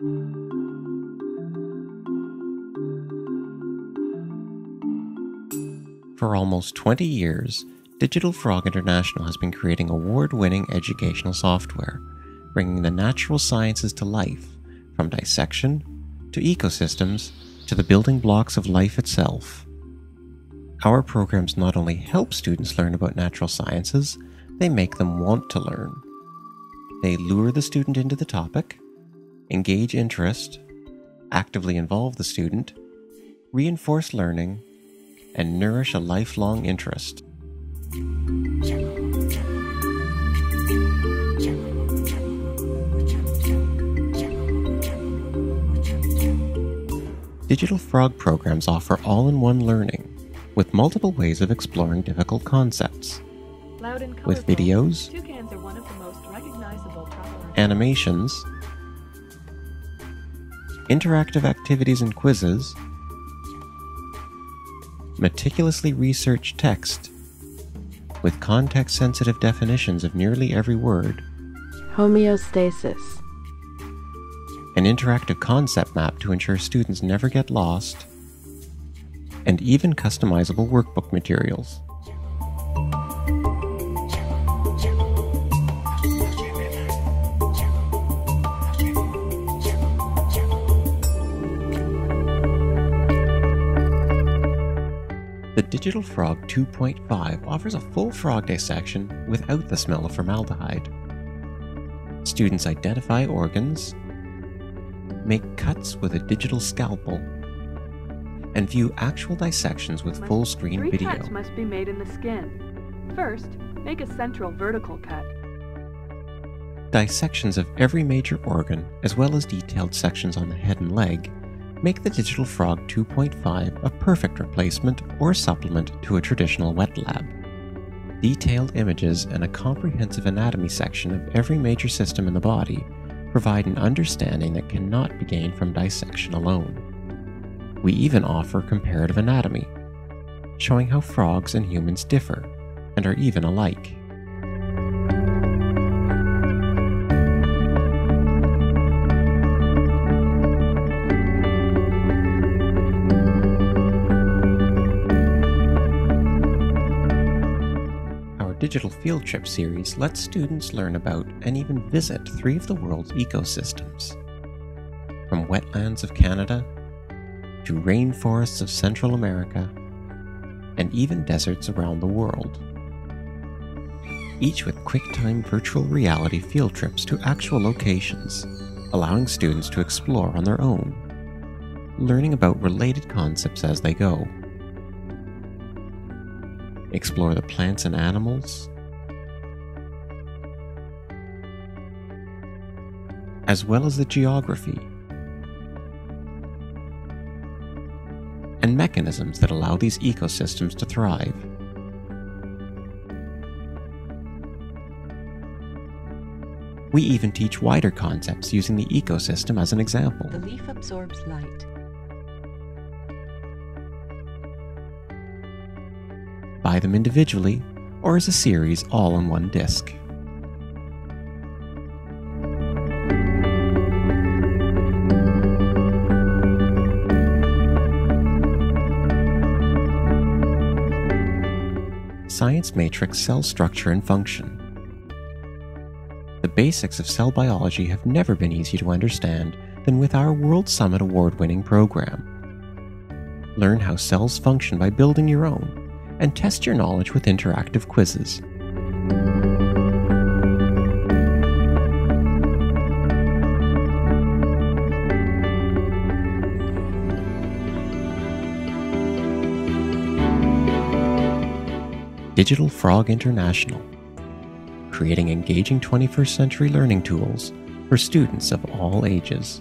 For almost 20 years, Digital Frog International has been creating award winning educational software, bringing the natural sciences to life, from dissection to ecosystems to the building blocks of life itself. Our programs not only help students learn about natural sciences, they make them want to learn. They lure the student into the topic, engage interest, actively involve the student, reinforce learning, and nourish a lifelong interest. Digital Frog programs offer all in one learning, with multiple ways of exploring difficult concepts. With videos, animations, interactive activities and quizzes, meticulously researched text with context sensitive definitions of nearly every word, homeostasis, an interactive concept map to ensure students never get lost, and even customizable workbook materials. Digital Frog 2.5 offers a full frog dissection without the smell of formaldehyde. Students identify organs, make cuts with a digital scalpel, and view actual dissections with full screen Three video. cuts must be made in the skin. First, make a central vertical cut. Dissections of every major organ, as well as detailed sections on the head and leg, make the Digital Frog 2.5 a perfect replacement or supplement to a traditional wet lab. Detailed images and a comprehensive anatomy section of every major system in the body provide an understanding that cannot be gained from dissection alone. We even offer comparative anatomy, showing how frogs and humans differ and are even alike. Digital field trip series lets students learn about and even visit three of the world's ecosystems. From wetlands of Canada to rainforests of Central America and even deserts around the world. Each with QuickTime virtual reality field trips to actual locations, allowing students to explore on their own, learning about related concepts as they go explore the plants and animals, as well as the geography and mechanisms that allow these ecosystems to thrive. We even teach wider concepts using the ecosystem as an example. The leaf absorbs light. Buy them individually or as a series all on one disc. Science Matrix Cell Structure and Function. The basics of cell biology have never been easier to understand than with our World Summit award winning program. Learn how cells function by building your own and test your knowledge with interactive quizzes. Digital Frog International, creating engaging 21st century learning tools for students of all ages.